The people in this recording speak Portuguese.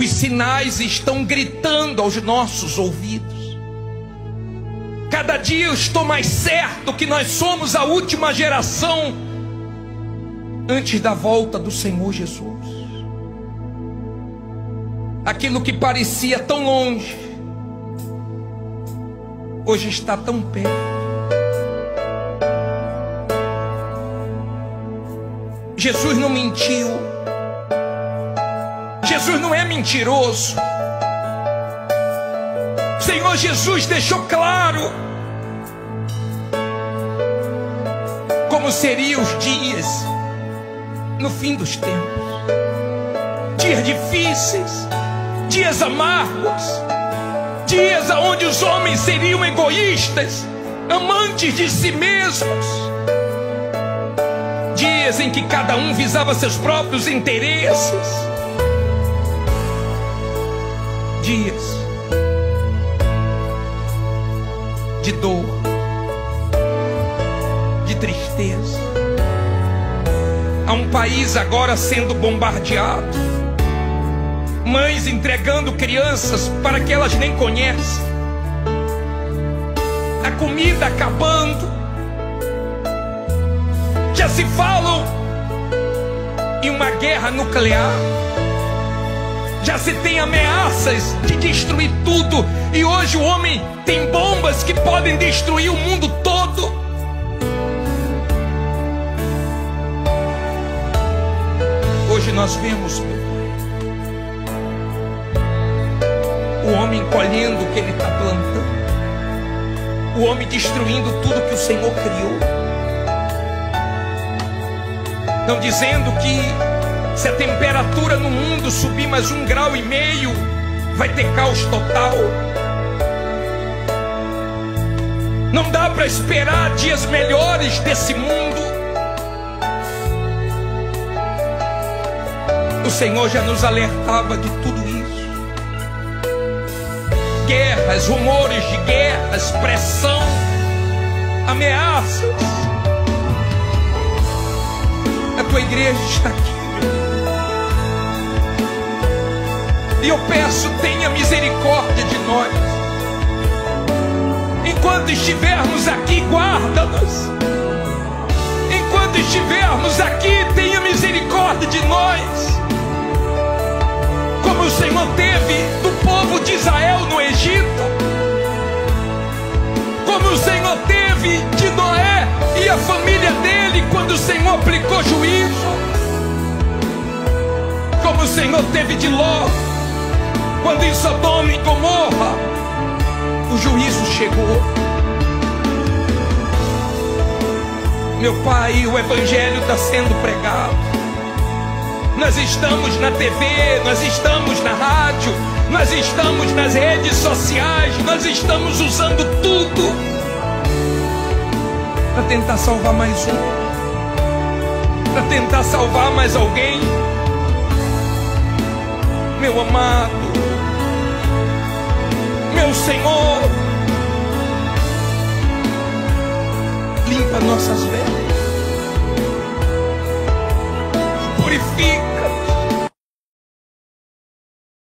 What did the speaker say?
Os sinais estão gritando aos nossos ouvidos. Cada dia eu estou mais certo que nós somos a última geração antes da volta do Senhor Jesus. Aquilo que parecia tão longe, hoje está tão perto. Jesus não mentiu. Jesus não é mentiroso. O Senhor Jesus deixou claro como seriam os dias no fim dos tempos. Dias difíceis, dias amargos, dias onde os homens seriam egoístas, amantes de si mesmos. Dias em que cada um visava seus próprios interesses. Dias de dor, de tristeza. Há um país agora sendo bombardeado, mães entregando crianças para que elas nem conhecem, a comida acabando, já se falam em uma guerra nuclear. Já se tem ameaças de destruir tudo, e hoje o homem tem bombas que podem destruir o mundo todo. Hoje nós vemos, meu Pai, o homem colhendo o que ele está plantando, o homem destruindo tudo que o Senhor criou. Não dizendo que se a temperatura no mundo subir mais um grau e meio, vai ter caos total. Não dá para esperar dias melhores desse mundo. O Senhor já nos alertava de tudo isso. Guerras, rumores de guerras, pressão, ameaças. A tua igreja está aqui. E eu peço, tenha misericórdia de nós. Enquanto estivermos aqui, guarda-nos. Enquanto estivermos aqui, tenha misericórdia de nós. Como o Senhor teve do povo de Israel no Egito. Como o Senhor teve de Noé e a família dele quando o Senhor aplicou juízo. Como o Senhor teve de Ló quando em Sodoma e Gomorra o juízo chegou. Meu pai, o Evangelho está sendo pregado. Nós estamos na TV, nós estamos na rádio, nós estamos nas redes sociais, nós estamos usando tudo para tentar salvar mais um, para tentar salvar mais alguém. Meu amado, meu Senhor, limpa nossas velas,